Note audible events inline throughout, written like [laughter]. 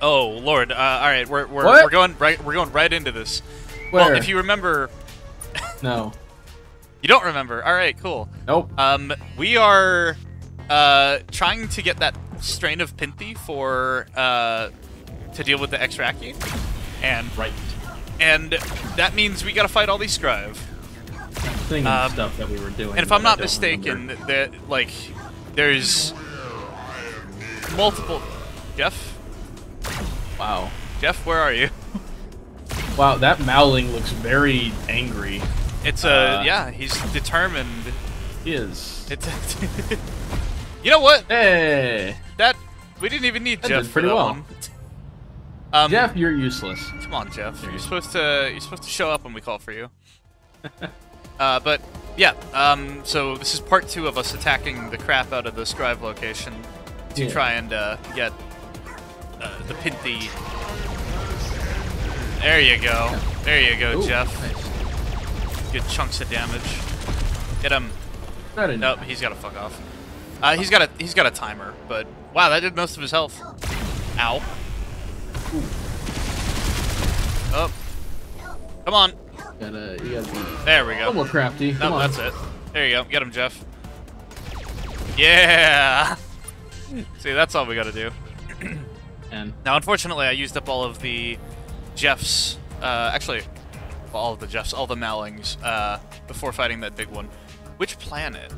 Oh Lord! Uh, all right, we're we're, What? we're going right. We're going right into this. Where? Well, if you remember, [laughs] No. you don't remember. All right, cool. Nope. Um, we are uh trying to get that strain of Pinthi for uh to deal with the Xraki, and Right. and that means we gotta fight all these Scryve. Thing and Um, stuff that we were doing. And if I'm not mistaken, remember. that like there's multiple. Jeff, Wow. Jeff, where are you? [laughs] Wow, that Mowling looks very angry. It's a Uh, yeah, he's determined. He is. It's [laughs] you know what? Hey, That we didn't even need That Jeff pretty well. Um, Jeff, you're useless. come on, Jeff. You're supposed to you're supposed to show up when we call for you. [laughs] uh, but yeah, um, so this is part two of us attacking the crap out of the Scryve location to Yeah. try and uh, get uh, the Pinthi. There you go. There you go, Ooh, Jeff. nice. Good chunks of damage. Get him. Not in- Nope, he's got to fuck off. Uh, he's got a he's got a timer, but wow, that did most of his health. Ow. Oh. Come on. Gotta, you gotta There we a go. little more crafty. No, Come on. that's it. There you go. Get him, Jeff. Yeah. [laughs] See, that's all we got to do. And Now, unfortunately, I used up all of the Jeffs. Uh, actually, all of the Jeffs, all the Mowlings, uh, before fighting that big one. Which planet?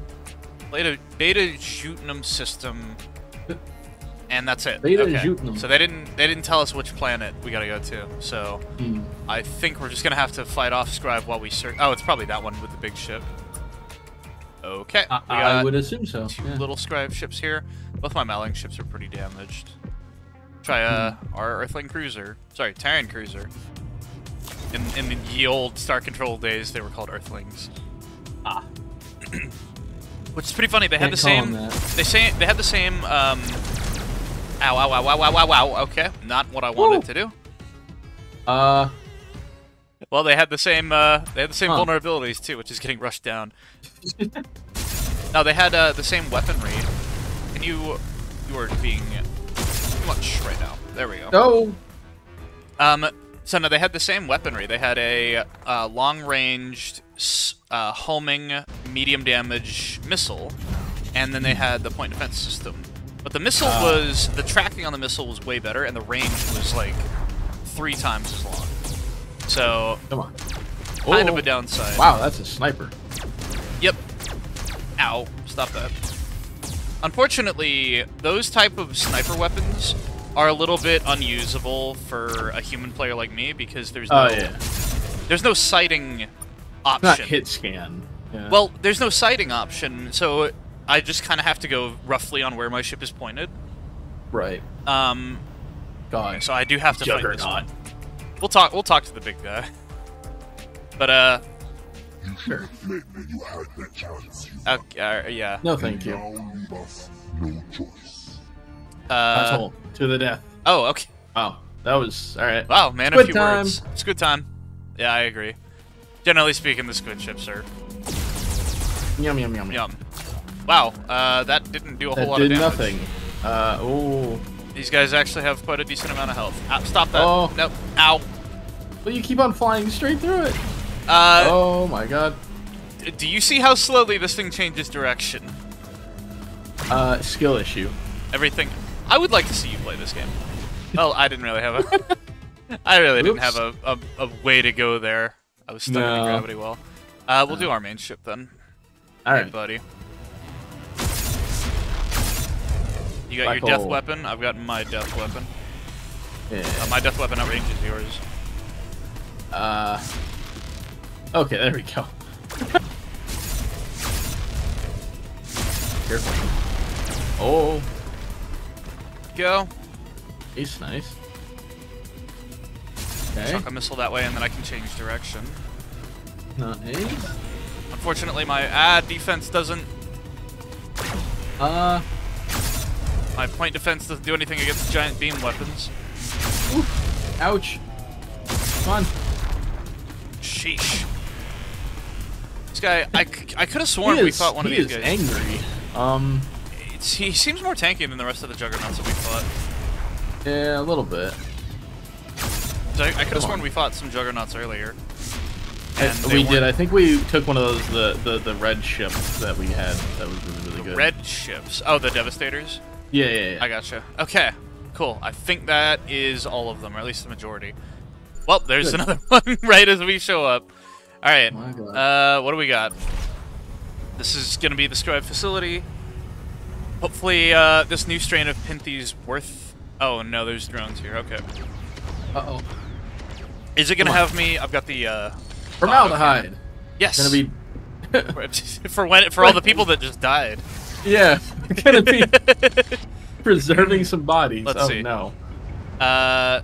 Beta, Beta Jutenum system, and that's it. Beta okay. Jutenum. So they didn't they didn't tell us which planet we gotta go to. So hmm, I think we're just gonna have to fight off Scryve while we search. Oh, it's probably that one with the big ship. Okay. I, we I would assume so. two yeah. little Scryve ships here. Both my Mowling ships are pretty damaged. Try uh, Hmm. our Earthling cruiser. Sorry, Terran cruiser. In in the ye old Star Control days, they were called Earthlings. Ah. [clears throat] Which is pretty funny. They had Can't the call same. They say they had the same. Um, ow! Ow! Ow! Ow! Ow! Ow! Ow! Okay, not what I wanted Woo. to do. Uh, Well, they had the same. Uh, they had the same Huh. vulnerabilities too, which is getting rushed down. [laughs] no, they had uh, the same weaponry. and you? You were being right now. There we go. no. Um, so no, they had the same weaponry. They had a uh, long-ranged, uh, homing, medium damage missile, and then they had the point defense system. But the missile Ah. was the tracking on the missile was way better, and the range was like three times as long. So Come on. kind Oh. of a downside. Wow, that's a sniper. Yep. Ow. Stop that. Unfortunately, those type of sniper weapons are a little bit unusable for a human player like me because there's no Oh yeah. there's no sighting option. Not hit scan. Yeah. Well, there's no sighting option, so I just kind of have to go roughly on where my ship is pointed. right. Um, God. so I do have to fight this Juggernaut. one. We'll talk. We'll talk to the big guy. But uh, Sure. Fled when you had the chance. You uh, uh yeah. No, thank you. now leave us no choice. Uh, Asshole. To the death. oh, okay. Wow. That was all right. Wow, man, a few time. words. It's good time. Yeah, I agree. Generally speaking, the squid ship, sir. Yum yum yum. yum. Wow, uh, that didn't do a whole That lot did of damage. nothing. Uh oh. These guys actually have quite a decent amount of health. Ah, stop that. Oh. Nope. Ow. But you keep on flying straight through it. Uh, oh my god. do you see how slowly this thing changes direction? Uh, skill issue. Everything. I would like to see you play this game. Well, I didn't really have a. [laughs] I really didn't have a, a, a way to go there. I was stuck in the gravity well. Uh, we'll do our main ship then. All right, Hey, buddy. You got Black your death hole. weapon. I've got my death weapon. Yeah. Uh, my death weapon outranges yours. Uh. Okay, there we go. Careful. Oh, Go. he's nice. Okay. Chuck a missile that way, and then I can change direction. Nice. Unfortunately, my ah defense doesn't. Uh. My point defense doesn't do anything against giant beam weapons. Oof. Ouch. Come on. Sheesh. This guy, I, I could have sworn he we fought one of these guys. he is angry. Um. It's, he seems more tanky than the rest of the juggernauts that we fought. Yeah, a little bit. I, I could have sworn we fought some juggernauts earlier. They we did. I think we took one of those the, the the red ships that we had. That was really really good. Red ships. Oh, the Devastators? Yeah, yeah, yeah. I gotcha. Okay, cool. I think that is all of them, or at least the majority. Well, there's Good. another [laughs] one right as we show up. All right. My Uh, what do we got? This is gonna be the Scryve facility. Hopefully, uh, this new strain of Pinthi's worth. Oh no, there's drones here. Okay. Uh oh. Is it gonna have me? I've got the. uh... Formaldehyde. Yes. Gonna be. [laughs] for when for all the people that just died. [laughs] yeah. [laughs] Gonna be preserving some bodies. Let's oh see. no. Uh,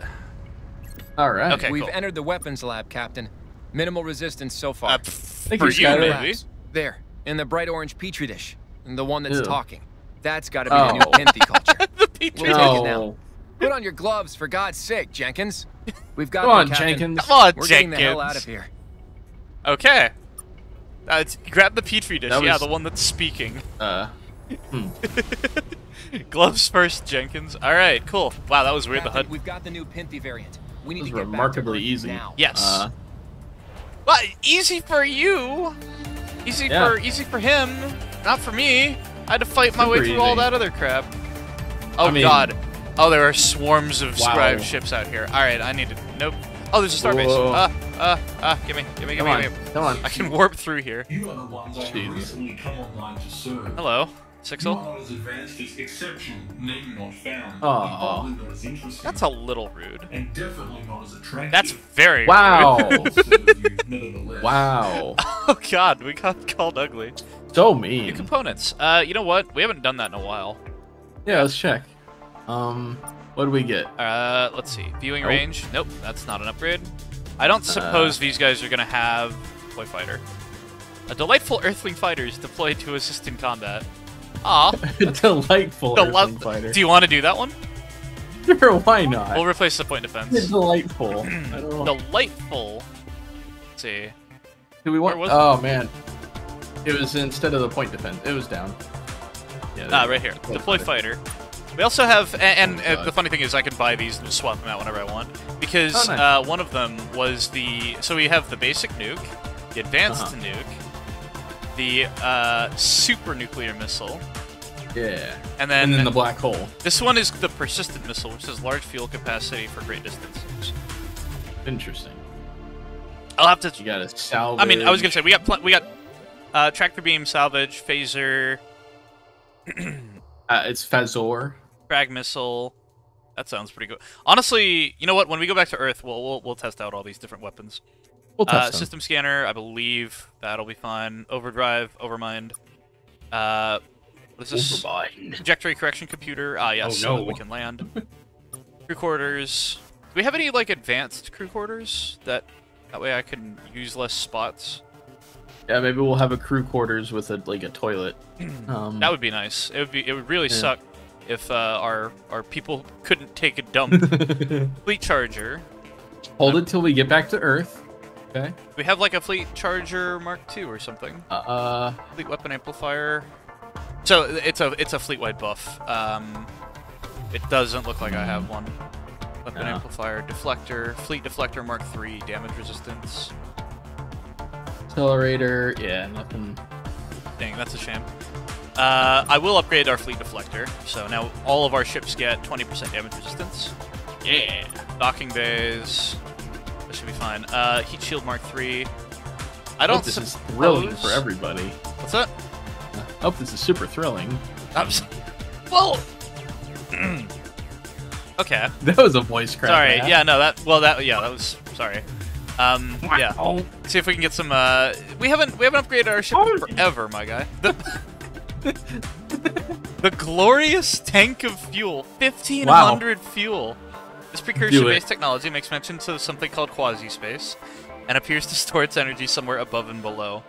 All right. Okay. We've cool. entered the weapons lab, Captain. Minimal resistance so far. uh, Thank for you, you, Skyler. maybe. There, in the bright orange petri dish, and the one that's Ew. talking. That's got to be the new Oh. Culture. [laughs] the Petri We'll dish. now. No. Put on your gloves, for God's sake, Jenkins. We've got Come on, Captain. Jenkins. Come on, We're Jenkins. getting the hell out of here. Okay. Uh, grab the petri dish. That Yeah, the one that's speaking. Uh. [laughs] Gloves first, Jenkins. All right, cool. Wow, that was weird. The Captain, HUD. we've got the new Pinthi variant. We need to is get remarkably back to Earth easy. now. Yes. Uh, Well, easy for you. Easy Yeah. for easy for him. Not for me. I had to fight my way Super through all that other crap. Oh I mean- God. Oh, there are swarms of Wow. Scryve ships out here. All right, I need to. Nope. Oh, there's a starbase. Whoa. Uh, uh, uh. Give me, give me, give come me, on. give me. Come on. I can warp through here. You are the ones I have Jesus. recently come online to serve. Hello, You Sixel. are not as advanced as exceptional, name not found. Aw. and probably not as interesting. That's a little rude. And definitely not as attractive. That's very Wow. rude. I'll serve you nevertheless. wow. Oh God, we got called ugly. So New mean. components. Uh, you know what? We haven't done that in a while. Yeah, let's check. Um, what do we get? Uh, let's see. Viewing Nope. range. Nope, that's not an upgrade. I don't suppose these guys are gonna have deploy fighter. A delightful Earthling fighter is deployed to assist in combat. Aw, [laughs] Delightful fighter. Do you want to do that one? [laughs] Sure, why not? We'll replace the point defense. delightful. [clears throat] I don't know. Delightful. Let's see. Do we want? Oh man, it was instead of the point defense. It was down. Yeah. Ah, right here. Deploy fighter. We also have, a- and, Oh, uh, the funny thing is, I can buy these and swap them out whenever I want because Oh, nice. uh, one of them was the. So we have the basic nuke, the advanced Uh-huh. nuke, the uh, super nuclear missile, Yeah. and then, And then the black hole. this one is the persistent missile, which has large fuel capacity for great distances. Interesting. I'll have to. You got a salvage. I mean, I was gonna say we got pl- we got uh, tractor beam, salvage, phaser, Uh, it's Fazor. frag missile. That sounds pretty good. Honestly, you know what? When we go back to Earth, we'll we'll, we'll test out all these different weapons. We'll Uh, them. system scanner, I believe that'll be fine. Overdrive, Overmind. Uh, what is this? Overbind. Trajectory correction computer. Ah, yes, Oh, so that no. we can land. crew quarters. Do we have any like advanced crew quarters that that way I can use less spots? Yeah, maybe we'll have a crew quarters with a like a toilet. [clears throat] Um, That would be nice. It would be. It would really Yeah. suck if uh, our our people couldn't take a [laughs] dump. fleet charger. hold it till we get back to Earth. Okay. We have like a fleet charger Mark II or something. Uh, Fleet weapon amplifier. So it's a it's a fleet wide buff. Um, it doesn't look like I have one. Weapon No. amplifier, deflector, fleet deflector Mark III, damage resistance. accelerator. Yeah, nothing. Dang, that's a shame. Uh, I will upgrade our fleet deflector, so now all of our ships get 20% damage resistance. Yeah. Docking bays. Should be fine. Uh, heat shield Mark III. I don't hope this is thrilling for everybody. What's that? I hope this is super thrilling. [laughs] I'm s- well. [clears throat] okay. [laughs] That was a voice crack. Sorry. man. Yeah. No. That. Well. That. Yeah. That was. Sorry. Um. Yeah. Oh, See if we can get some. Uh. We haven't. We haven't upgraded our ship in forever, my guy. The. [laughs] the glorious tank of fuel. Fifteen hundred fuel. This precursor-based technology makes mention to something called quasi-space, and appears to store its energy somewhere above and below.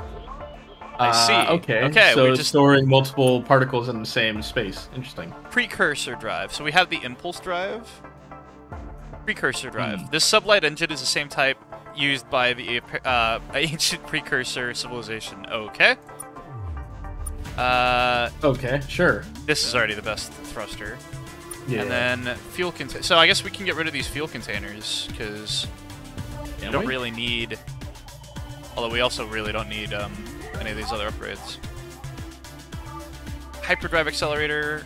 I uh, see. Okay. Okay, So it's just- storing multiple particles in the same space. Interesting. precursor drive. So we have the impulse drive, precursor drive. Hmm. This sublight engine is the same type used by the uh, [laughs] ancient precursor civilization. Okay. Uh, Okay. Sure. this is already the best thruster. Yeah. And then fuel contain. So I guess we can get rid of these fuel containers because we don't we? really need. Although we also really don't need um, any of these other upgrades. Hyperdrive accelerator.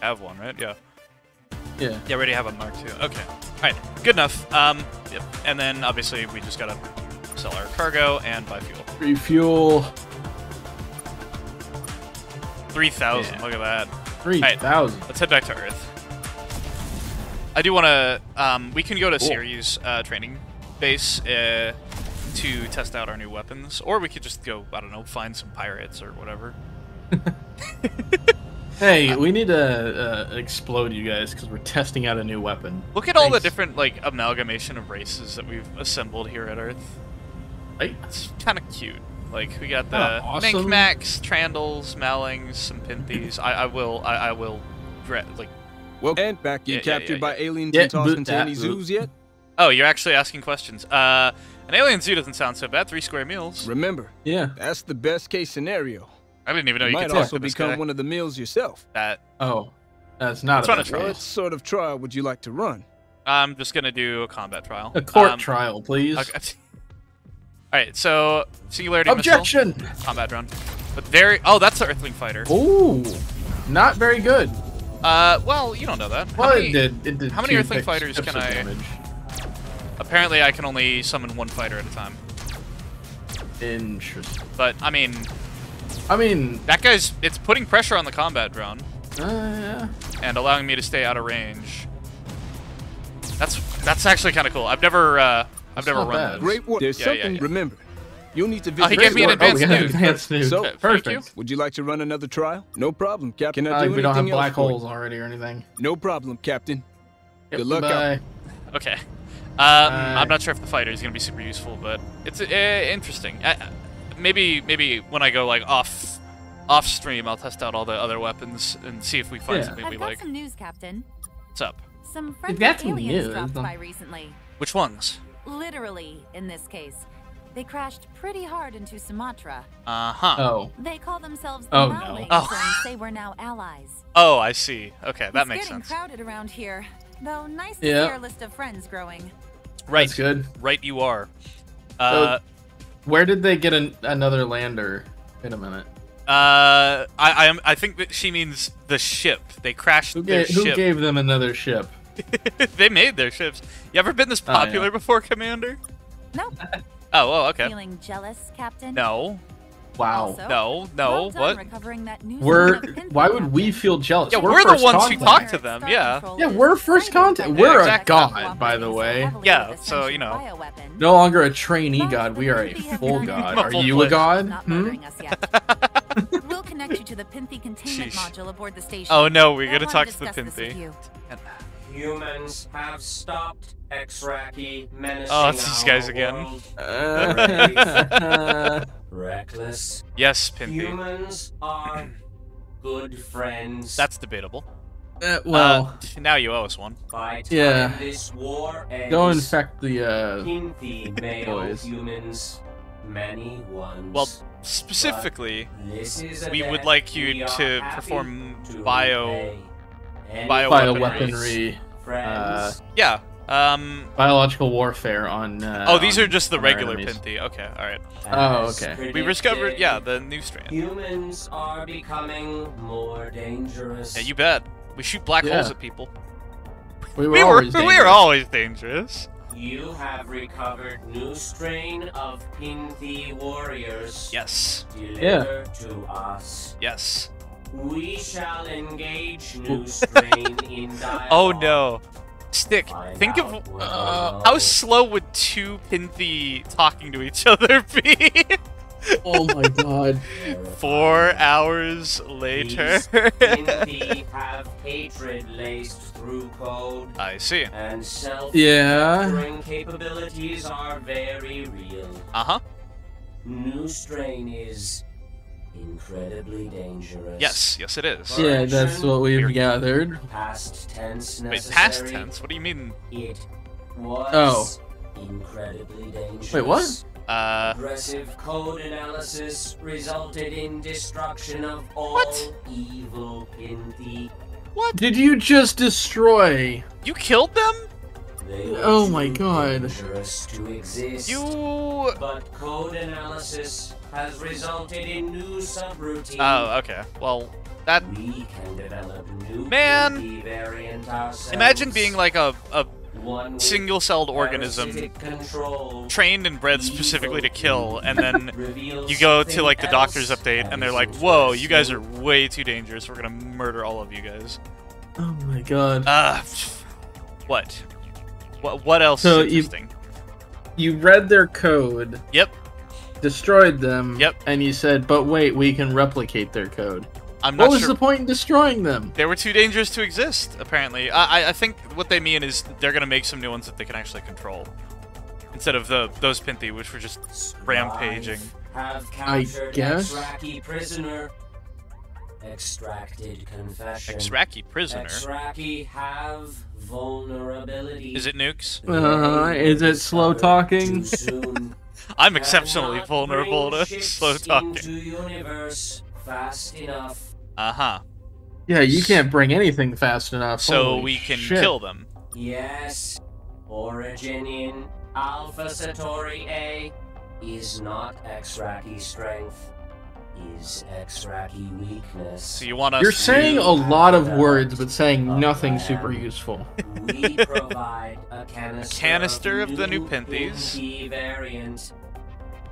Have one, right? Yeah. Yeah. Yeah, we already have a Mark II. Okay. Alright, good enough. Um, yep. And then, obviously, we just gotta sell our cargo and buy fuel. Refuel 3,000, Yeah. look at that. three thousand. Let's head back to Earth. I do want to, um, we can go to Cool. Ceres uh, training base uh, to test out our new weapons. Or we could just go, I don't know, find some pirates or whatever. [laughs] Hey, we need to uh, explode you guys because we're testing out a new weapon. Look at all the different, like, amalgamation of races that we've assembled here at Earth. Right? It's kind of cute. Like we got the awesome. Menkmacks, Trandals, Mowlings, some Pinthies. I, I will, I, I will, like. Well, and back you Yeah, yeah, captured yeah, by yeah. aliens Yeah, and tossed into any zoos yet? Oh, you're actually asking questions. Uh, an alien zoo doesn't sound so bad. Three square meals. Remember, Yeah. that's the best case scenario. I didn't even know you you might could talk also to this become guy. one of the meals yourself. That Oh, that's not Let's a run a bad trial. What sort of trial would you like to run? I'm just gonna do a combat trial. A court Um, trial, please. Okay. [laughs] All right, so singularity missile, Objection. combat drone, but very. Oh, that's the Earthling fighter. Ooh, not very good. Uh, well, you don't know that. How Well, many- it did. It did how many Earthling fighters can I- Damage. Apparently, I can only summon one fighter at a time. Interesting. But I mean, I mean, that guy's. It's putting pressure on the combat drone uh, yeah. and allowing me to stay out of range. That's that's actually kind of cool. I've never uh, I've It's never run bad. those. Great work. There's Yeah, yeah, something. yeah. Remember, you'll need to Oh, visit. he gave me an Earth. advanced oh, we got nude. advanced nude. So, Thank perfect. you. Would you like to run another trial? No problem, Captain. Can I Uh, do we don't have else black for you? holes already or anything. No problem, Captain. Yep, Good luck bye. out. Okay. Um, Uh, I'm not sure if the fighter is gonna be super useful, but it's uh, interesting. Uh, maybe maybe when I go like off off stream, I'll test out all the other weapons and see if we find Yeah. something I've we got like. some news, Captain. What's up? Some friendly aliens news, dropped by recently. Which ones? Literally, in this case. They crashed pretty hard into Sumatra. Uh huh. Oh, They call themselves the Oh, no. Oh. and say we're now allies. Oh, I see. Okay, that it's makes getting sense. crowded around here. Though nice to Yeah. see our list of friends growing. Right. that's good. Right, you are. Uh, Where did they get an, another lander? Wait a minute. uh, I I, am, I think that she means the ship. They crashed Who, their ga- who ship. gave them another ship? [laughs] they made their ships. You ever been this Oh, yeah. popular before, Commander? Nope. [laughs] Oh, well, okay. Feeling jealous, Captain? No, Wow. Also, no, no. well what? recovering that new We're. son of Pinky, Why would we feel jealous? Yeah, we're, we're the first ones who talk to them, yeah. Yeah, we're first contact. We're a god, by the way. Yeah, so, you know. No longer a trainee god. We are a full god. Are you a god? Not Hmm? us yet. [laughs] we'll connect you to the Pinthi containment Sheesh. module aboard the station. Oh no, we're gonna wanna talk to the discuss this with Pinthi. you. Humans have stopped Xraki menacing Oh, it's these our guys again. world. Uh, [laughs] Reckless. Yes, Pimpy. Humans are good friends. That's debatable. uh, well, Uh, now you owe us one. By time yeah. this war ends, go infect the. uh... Pinthi may boys. humans many ones. Well, specifically, this is a we would like you to perform to bio- repay. Any bio- bioweaponry, friends, yeah. Um. biological warfare on. Uh, Oh, these on- are just the regular enemies. Pinthi. Okay, all right. Oh, okay. We discovered, predicted, yeah, the new strand. Humans are becoming more dangerous. Yeah, you bet. We shoot black Yeah. holes at people. We were, We were, always [laughs] we were dangerous. always dangerous. You have recovered new strain of Pinthi warriors. Yes. Deliver to us. Yes. We shall engage [laughs] new strain in dialogue. Oh no. Stick. Find Think of uh, how slow would two Pinthi talking to each other [laughs] be? Oh my god. Four hours later. These [laughs] have hatred laced through code, I see. and self Yeah. capabilities are very real. Uh huh. New strain is incredibly dangerous. Yes. Yes, it is. Yeah, that's what we've Weird. gathered. Past tense Wait, past tense? What do you mean? It was Oh. incredibly dangerous. Wait, what? Uh. Aggressive code analysis resulted in destruction of all What? evil Pinthi. Did you just destroy? You killed them? They were Oh my God. to exist. You. But code analysis has resulted in new subroutines. Oh, okay. Well, that. We can develop new Man. Variant ourselves. Imagine being like a, a single-celled organism control. trained and bred specifically to kill, and then [laughs] you go to like the doctor's update, and they're like, "Whoa, you guys are way too dangerous. We're gonna murder all of you guys." Oh my god. Uh, what? What? What else So is you- interesting? You read their code, Yep. destroyed them, Yep. and you said, "But wait, we can replicate their code." I'm What not was sure. the point in destroying them? They were too dangerous to exist. Apparently, I, I- I think what they mean is they're gonna make some new ones that they can actually control, instead of the those Pinthi, which were just rampaging. Have I captured guess. Extraki prisoner. Extracted confession. Xraki prisoner. Extraki have vulnerability. Is it nukes? Uh, is it slow talking? [laughs] I'm exceptionally Cannot vulnerable bring to [laughs] ships slow talking. Universe fast enough. Uh huh. Yeah, you can't bring anything fast enough. So Holy we can shit. kill them. Yes. Origin in Alpha Centauri A is not Xraki strength. Is Xraki weakness. So you want us? You're saying a lot of words, but saying nothing super useful. we [laughs] provide a canister, Canister of the new Pin Pinthies. P variant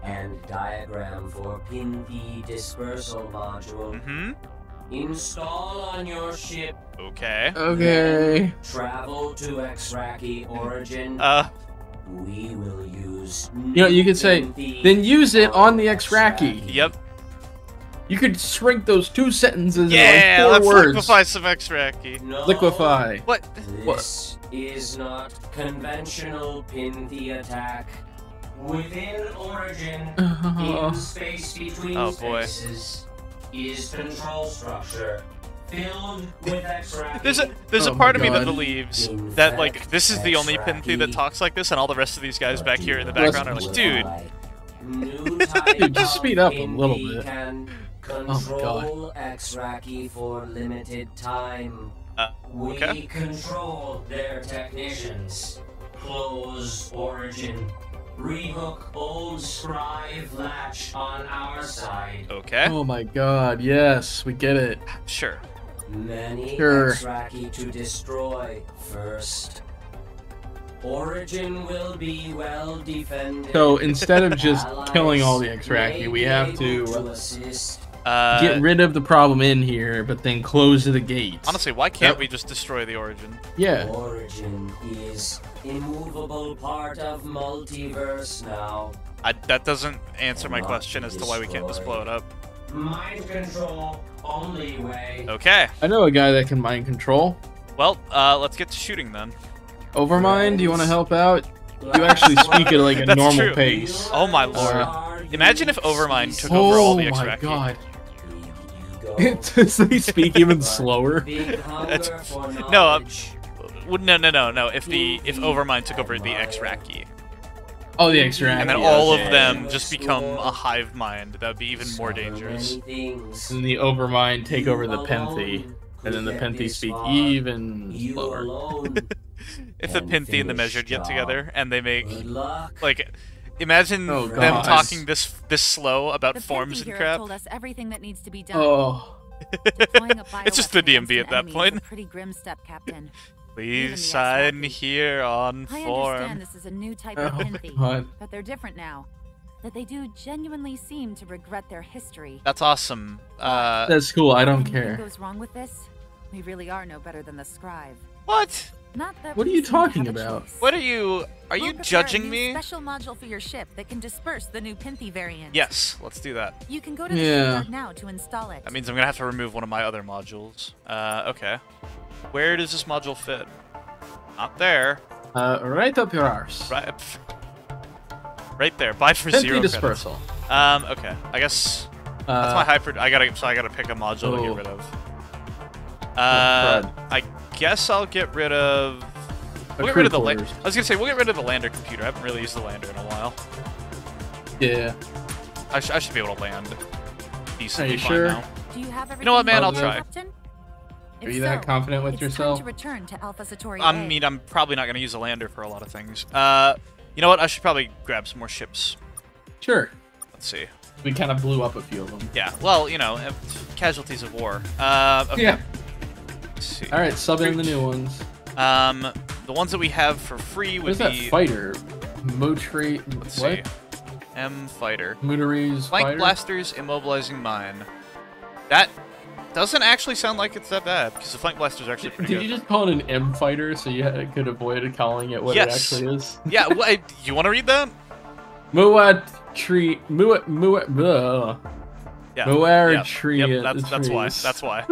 and diagram for Pin P dispersal module. Mm-hmm. Install on your ship. Okay. Okay. Travel to Xraki origin. Uh. we will use. You know, you could say, then use it on the Xraki. Yep. You could shrink those two sentences Yeah. in like Let's four words. liquefy some Xraki. No, Liquefy. What? This is not conventional Pinthi attack. Within Origin, in [laughs] space between Oh, boy. spaces, is control structure filled with Xraki. There's a there's Oh a part of me that God. believes that like this is the only Pinthi that talks like this, and all the rest of these guys back here in the background are like, dude. [laughs] Dude, just speed up a little Pinthi bit. Can Oh my God. control Xraki for limited time. Uh, We control their technicians. Close origin. Rehook old Scryve latch on our side. Okay. Oh my god, yes, we get it. Sure. Many Sure. Xraki to destroy first. Origin will be well defended. So instead of just [laughs] killing all the may Xraki, we have able to assist. Uh, get rid of the problem in here, but then close the gates. honestly, why can't Yep. we just destroy the origin? Yeah. Origin is immovable part of multiverse now. I, that doesn't answer my question as to why we can't just blow it up. Mind control, only way. Okay. I know a guy that can mind control. Well, uh, let's get to shooting then. Overmind, do you want to help out? You actually speak at like a [laughs] That's normal true. pace. Oh my lord. Imagine if Overmind took over Oh all the Oh my god. [laughs] Does they speak even slower? Big hunger That's- for no, knowledge. Would- No, no, no, no. If the if Overmind took over the Xraki, Oh, the extra and then all okay. of them just become a hive mind, that would be even more dangerous. And the Overmind take over the Pinthi, and then the Pinthi speak even You slower. [laughs] If the can Pinthi and the Measured get together and they make like, imagine Oh, them talking this this slow about The forms Pinky and here crap. told us everything that needs to be done. Oh, [laughs] it's just the DMV at that enemy is point. a pretty grim step, Captain. [laughs] Please sign here on I form. understand this is a new type of Oh my Pinthi, but they're different now. That they do genuinely seem to regret their history. That's awesome. Uh, that's cool. I don't If care. anything goes wrong with this, we really are no better than the Scryve. what? Not that What are you talking about? What are you? Are We'll you prepare a judging new me? Special module for your ship that can disperse the new Pinthi variant. Yes, let's do that. You can go to the Yeah. shipyard now to install it. That means I'm gonna have to remove one of my other modules. Uh, okay. Where does this module fit? Not there. Uh, right up your arse. Right. Right there. Buy for Pinthi zero dispersal. credits. Um. Okay. I guess that's Uh, my hyper. I gotta. So I gotta pick a module to oh. get rid of. Uh. crud. I guess I'll get rid of. We'll get rid of the. I was gonna say we'll get rid of the lander computer. I haven't really used the lander in a while. Yeah. I, sh- I should be able to land decently you fine sure? now. Do you have everything know what, man? I'll try. Captain? If Are you that so, confident with it's yourself? Time to return to Alpha Centauri I A. mean, I'm probably not going to use a lander for a lot of things. Uh, you know what? I should probably grab some more ships. Sure. Let's see. We kind of blew up a few of them. Yeah. Well, you know, casualties of war. Uh, okay. Yeah. Let's see. All right, sub in the new ones. Um, the ones that we have for free would What's that fighter? Motre. Let's What? see. M fighter. Muteri's Flank fighter? blasters, immobilizing mine. That doesn't actually sound like it's that bad because the flank blasters are actually pretty Did good. you just call it an M fighter so you could avoid calling it what Yes. it actually is? [laughs] Yeah. What, you want to read that? Muad tree. Muad. Muad. Yeah. Yep, tree. Yep, that's that's why. That's why.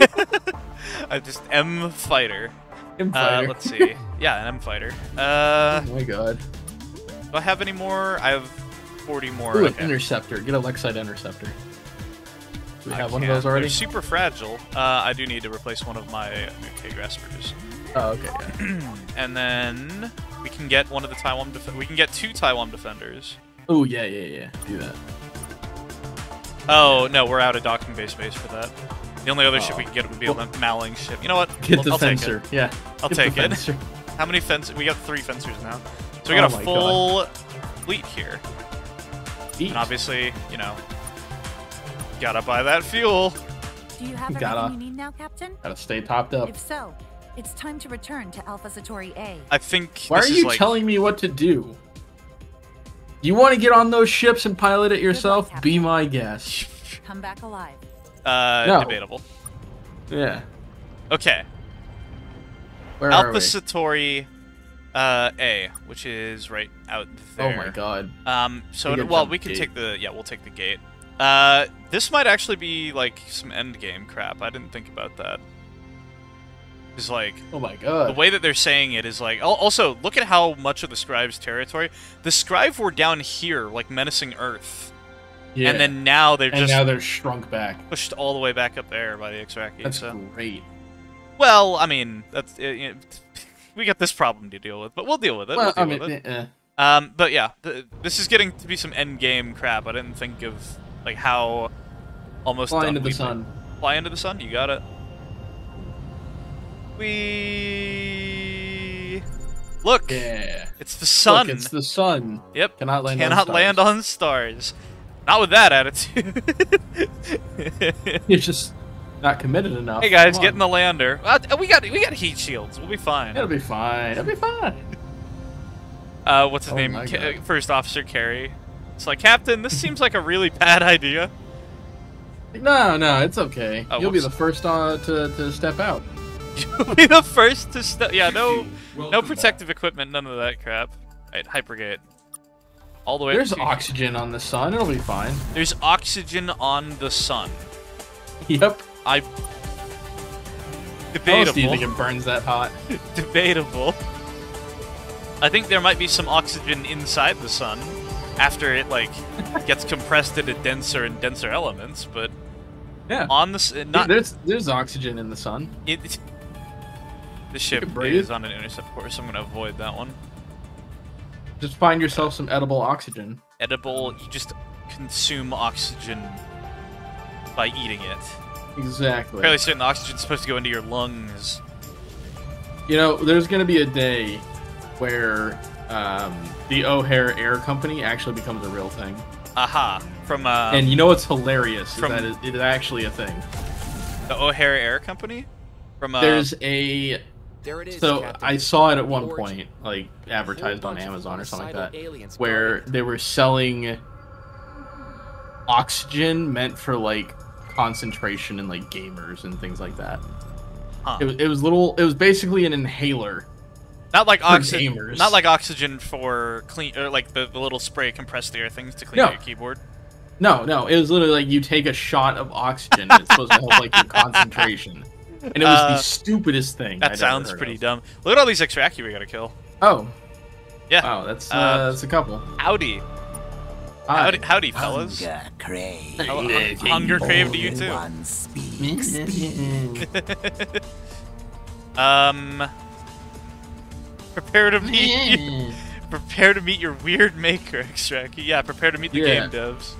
[laughs] [laughs] I just M fighter. M Uh, let's see. [laughs] Yeah, an M fighter. Uh, oh my god. do I have any more? I have 40 more. Ooh, okay. interceptor. Get a Lexite interceptor. Do we I have one of those already? They're super fragile. Uh, I do need to replace one of my UK graspers. Oh, okay. Yeah. [clears throat] And then we can get one of the Tywom. Def- we can get two Tywom defenders. Oh yeah, yeah, yeah. Do that. Oh no, we're out of docking base space for that. The only other ship Oh. we can get would be a oh. Mowling ship. You know what? Get I'll, the I'll take fencer. it. Yeah. I'll get take it. fencer. [laughs] How many fencers? We got three fencers now. So we Oh got a my full fleet here. Eat. And obviously, you know, gotta buy that fuel. Do you have Gotta- everything you need now, Captain? Gotta stay topped up. If so, it's time to return to Alpha Centauri A. I think. Why are is you like, telling me what to do? You want to get on those ships and pilot it yourself? Captain. Be my guest. Come back alive. Uh, No. debatable. Yeah. Okay. Where are Alpha we? Centauri uh, A, which is right out there. Oh my god. Um, so We gotta well, we can gate. take the yeah, we'll take the gate. Uh, this might actually be like some end game crap. I didn't think about that. Like Oh my god the way that they're saying it is like. Also, look at how much of the Scryves' territory. The Scryve were down here, like menacing Earth, yeah. and then now they're and just now they're shrunk back. pushed all the way back up there by the Exraki. That's so. great. Well, I mean, that's uh, you know, we got this problem to deal with, but we'll deal with it. Well, we'll I mean, with it. eh, Um, but yeah, th- this is getting to be some end game crap. I didn't think of like how almost fly into the sun. Fly into the sun. You got it. We look. Yeah. It's the sun. Look, it's the sun. Yep. Cannot land Cannot on land stars. on stars. Not with that attitude. [laughs] You're just not committed enough. hey guys, get in the lander. Uh, we got we got heat shields. We'll be fine. It'll be fine. It'll be fine. Uh, what's his Oh name? Ca- First Officer Carey. It's like, Captain, this [laughs] seems like a really bad idea. No, no, it's okay. Oh, You'll be the first uh, to to step out. [laughs] You'll be the first to step. Yeah, no, no back. protective equipment, none of that crap. Right, hypergate. All the way. There's oxygen on the sun. It'll be fine. There's oxygen on the sun. Yep. I. Else do you think it burns that hot? [laughs] Debatable. I think there might be some oxygen inside the sun after it like [laughs] gets compressed into denser and denser elements, but Yeah. on the not there's there's oxygen in the sun. It, the ship is on an intercept course. I'm gonna avoid that one. Just find yourself some edible oxygen. Edible, you just consume oxygen by eating it. Exactly. Fairly certain the oxygen's supposed to go into your lungs. You know, there's gonna be a day where um, the O'Hare Air Company actually becomes a real thing. Aha! From uh, and you know what's hilarious from- is that it, it is actually a thing. the O'Hare Air Company. From uh, There's a There it is. so Captain. I saw it at one Origin. point, like advertised on Amazon or something like that, where they were selling oxygen meant for like concentration and like gamers and things like that. Huh. It was, it was little. It was basically an inhaler. not like oxygen, not like oxygen for clean or like the, the little spray compressed air things to clean No. your keyboard. No, no, it was literally like you take a shot of oxygen and it's supposed to help like your [laughs] concentration. And it was Uh, the stupidest thing. That I'd ever sounds heard pretty of. dumb. Look at all these Extraki we gotta kill. Oh, Yeah. wow, that's uh, Uh, that's a couple. Howdy, Hi. howdy, howdy, fellas. Hunger crave. Hello, hun- hunger crave to you too. One speak, speak. [laughs] Um, prepare to meet, prepare to meet your weird maker, Extraki. Yeah, prepare to meet the Yeah. game devs.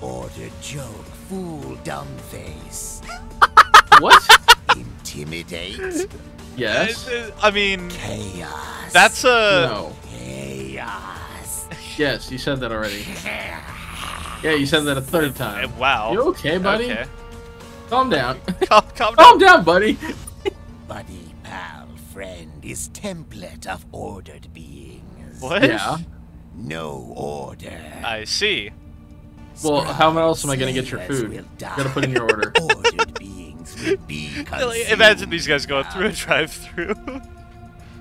Order joke, fool, dumb face. [laughs] what? Intimidate? Yes. I mean, Chaos. that's a. No. Chaos. Yes, you said that already. Yeah, you said that a third uh, time. wow. You okay, buddy? Okay. Calm down. [laughs] Calm, calm down. Calm down, buddy. Buddy, pal, friend is template of ordered beings. What? Yeah. No order. I see. Well, how else am I gonna get your food? will You gotta put in your order. [laughs] ordered will be [laughs] Like, Imagine these guys going through a drive-through.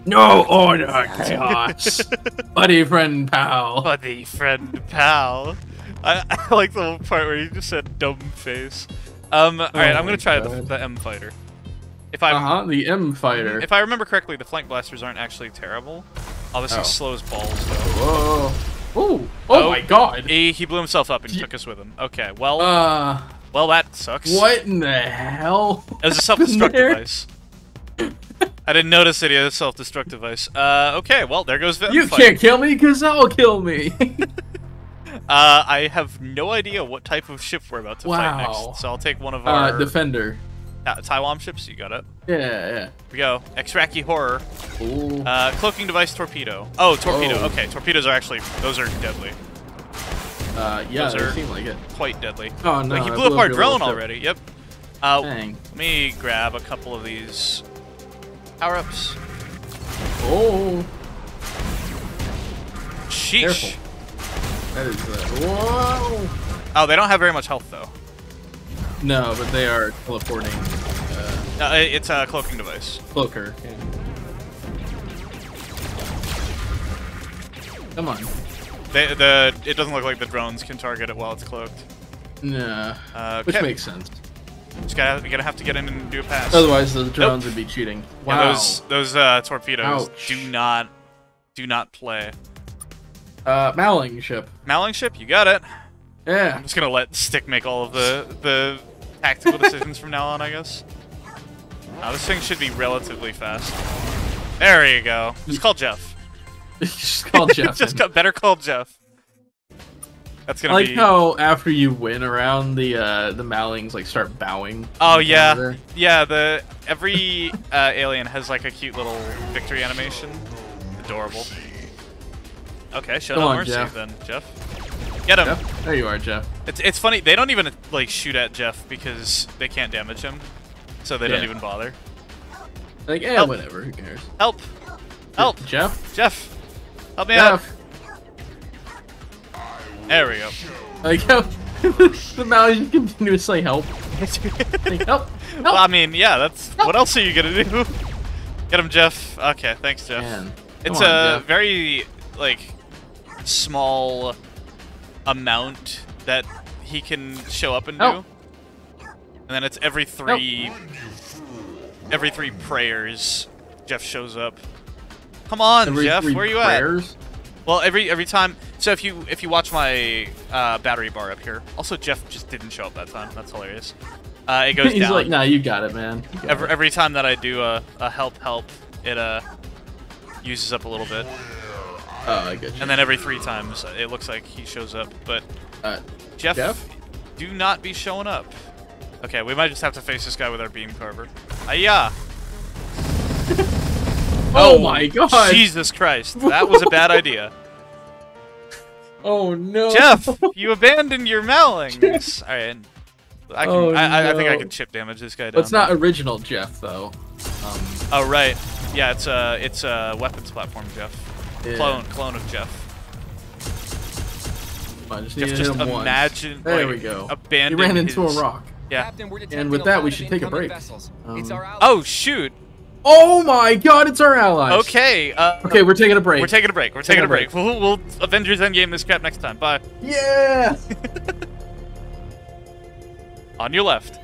No order, chaos. [laughs] buddy, friend, pal. Buddy, friend, pal. I, [laughs] I like the part where you just said dumb face. Um, all right, I'm gonna try the, the M fighter. If I Uh huh. The M fighter. if I remember correctly, the flank blasters aren't actually terrible. Obviously, Oh. slow as balls though. Whoa. Oh. Oh Oh. my God. He, he blew himself up and took us with him. Okay, well, Uh. Well that sucks. What in the hell? It was a self-destruct device. I didn't notice it. he had a self-destruct device. Uh, okay, well there goes the M You fighter. can't kill me, cause I'll kill me. [laughs] [laughs] Uh, I have no idea what type of ship we're about to fight next, so I'll take one of uh, our defender. Ta- Tywom ships. You got it. Yeah, yeah. Here we go. Xraki horror. Ooh. Uh, cloaking device torpedo. Oh, torpedo. Oh. Okay, torpedoes are actually those are deadly. Uh, yeah, those they seem like it. Quite deadly. Oh no, like he I blew up our drone already. Yep. Uh, Dang. let me grab a couple of these power ups. Oh, Sheesh. Careful. that is. Uh, whoa. Oh, they don't have very much health though. No, but they are teleporting. Uh, Uh, it's a cloaking device. cloaker. Yeah. Come on. They, the it doesn't look like the drones can target it while it's cloaked. Nah. Uh, Which okay. makes sense. Just gotta, we gotta have to get in and do a pass. Otherwise, those drones would be cheating. Yeah, Wow. those those uh, torpedoes Ouch. do not do not play. Uh, Mowling ship. Mowling ship, you got it. Yeah. I'm just gonna let Stick make all of the the tactical [laughs] decisions from now on, I guess. Now this thing should be relatively fast. There you go. Just call Jeff. [laughs] Just call Jeff. just got better call Jeff. That's gonna like be. how after you win around the uh, the Mowlings like start bowing. Oh yeah, yeah. The every uh, alien has like a cute little victory animation. Adorable. Okay, show Come no mercy Jeff. then, Jeff. Get him. Jeff? There you are, Jeff. It's it's funny they don't even like shoot at Jeff because they can't damage him, so they don't even bother. Like, yeah, Help. whatever. Who cares? Help! Help! Jeff. Jeff! Help me out! There we go. Like [laughs] how the Mowlings continuously help. Like, [laughs] help. Well, I mean, yeah. That's what else are you gonna do? Get him, Jeff. Okay, thanks, Jeff. Man. It's on, a Jeff. very like small amount that he can show up and do, and then it's every three every three prayers Jeff shows up. Come on, Every Jeff, where are you prayers? at? Well, every every time. So if you if you watch my uh, battery bar up here, also Jeff just didn't show up that time. That's hilarious. Uh, it [laughs] goes He's down like, nah, you got it, man. Got every, it." every time that I do a, a help help, it uh uses up a little bit, Oh, I get you. and then every three times it looks like he shows up. But Uh, Jeff, Jeff? do not be showing up. Okay, we might just have to face this guy with our beam carver. Ayah! Oh my god. Jesus Christ, that was a bad [laughs] idea. Oh no. Jeff, you [laughs] abandoned your Mowlings. All right, I can. Oh, I, I- I think I no. can chip damage this guy down. But it's not original Jeff though. Um, Oh right, yeah, it's a it's a weapons platform, Jeff. Yeah. Clone clone of Jeff. I just Jeff need just hit once. imagine. There like, we go. He Abandoned ran into his- a rock. Yeah. Captain, And with that, we should take a break. Um, Oh shoot. Oh my god, it's our allies. Okay. Uh, Okay, we're taking a break. We're taking a break. We're taking, Taking a break. break. We'll, we'll Avengers Endgame this crap next time. Bye. Yeah. [laughs] On your left.